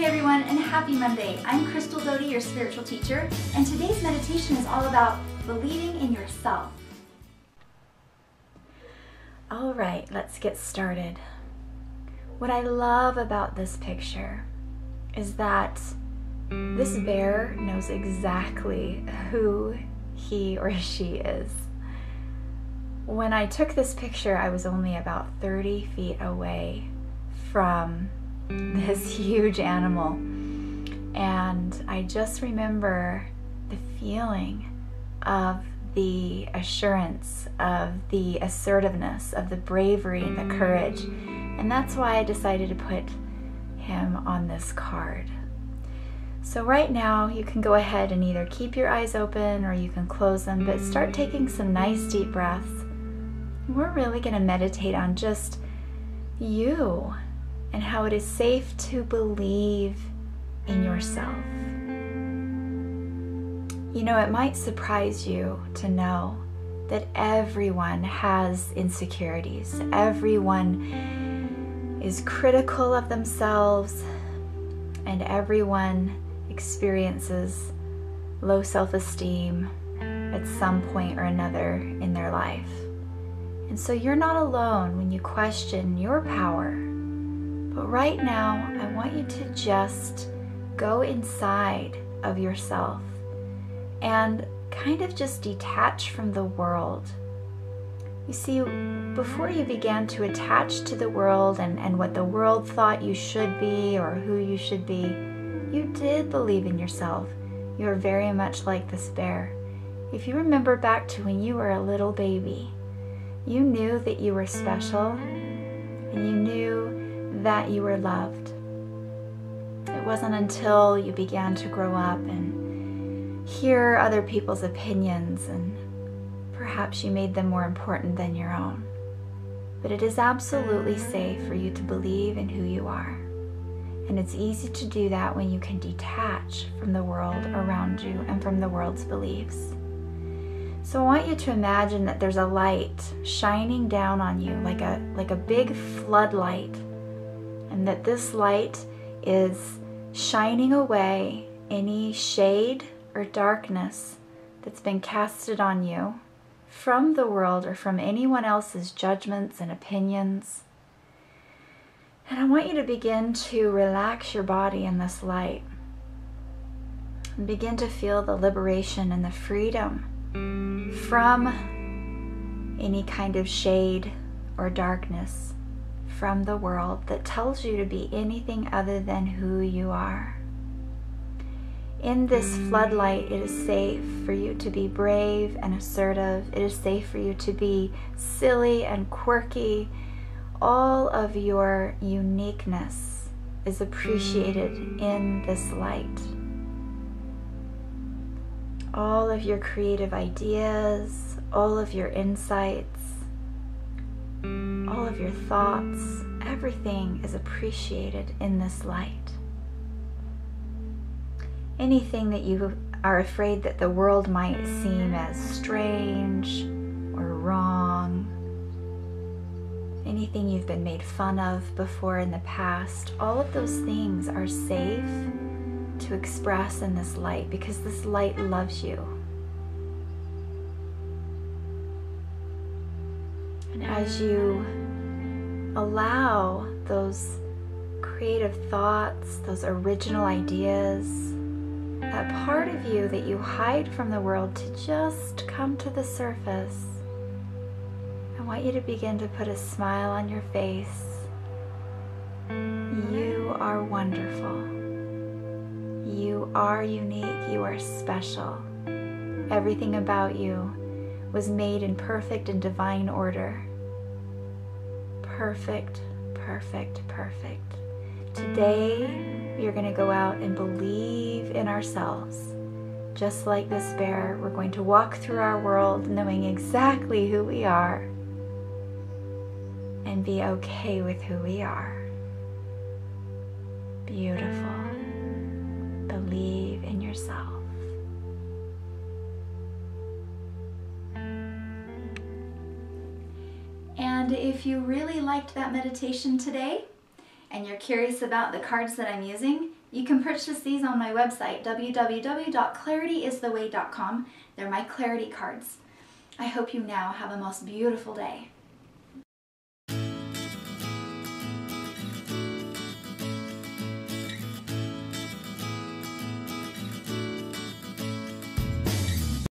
Hey everyone, and happy Monday. I'm Crystal Doty, your spiritual teacher, and today's meditation is all about believing in yourself. All right, let's get started. What I love about this picture is that this bear knows exactly who he or she is. When I took this picture, I was only about 30 feet away from this huge animal. And I just remember the feeling of the assurance, of the assertiveness, of the bravery the courage. And that's why I decided to put him on this card. So right now you can go ahead and either keep your eyes open or you can close them, but start taking some nice deep breaths. We're really going to meditate on just you and how it is safe to believe in yourself. You know, it might surprise you to know that everyone has insecurities. Everyone is critical of themselves, and everyone experiences low self esteem at some point or another in their life. And so you're not alone when you question your power. But right now, I want you to just go inside of yourself and kind of just detach from the world. You see, before you began to attach to the world and, and what the world thought you should be or who you should be, you did believe in yourself. You are very much like this bear. If you remember back to when you were a little baby, you knew that you were special and you knew that you were loved. It wasn't until you began to grow up and hear other people's opinions and perhaps you made them more important than your own. But it is absolutely safe for you to believe in who you are. And it's easy to do that when you can detach from the world around you and from the world's beliefs. So I want you to imagine that there's a light shining down on you like a like a big floodlight and that this light is shining away any shade or darkness that's been casted on you from the world or from anyone else's judgments and opinions. And I want you to begin to relax your body in this light and begin to feel the liberation and the freedom from any kind of shade or darkness from the world that tells you to be anything other than who you are. In this floodlight, it is safe for you to be brave and assertive. It is safe for you to be silly and quirky. All of your uniqueness is appreciated in this light. All of your creative ideas, all of your insights, all of your thoughts, everything is appreciated in this light anything that you are afraid that the world might seem as strange or wrong, anything you've been made fun of before in the past, all of those things are safe to express in this light because this light loves you. As you allow those creative thoughts, those original ideas, that part of you that you hide from the world to just come to the surface. I want you to begin to put a smile on your face. You are wonderful. You are unique. You are special. Everything about you was made in perfect and divine order. Perfect, perfect, perfect. Today, are going to go out and believe in ourselves. Just like this bear, we're going to walk through our world knowing exactly who we are and be okay with who we are. Beautiful. Believe in yourself. And if you really liked that meditation today, and you're curious about the cards that I'm using, You can purchase these on my website, www.clarityistheway.com. They're my clarity cards. I hope you now have a most beautiful day.